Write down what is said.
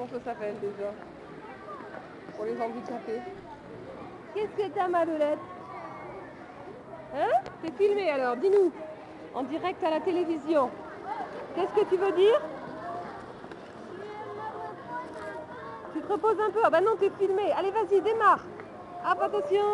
Comment ça s'appelle déjà Pour les handicapés. Qu'est-ce que t'as, Malolette Hein T'es filmé alors, dis-nous. En direct à la télévision. Qu'est-ce que tu veux dire Tu te reposes un peu Ah bah non, t'es filmé. Allez, vas-y, démarre. Hop, attention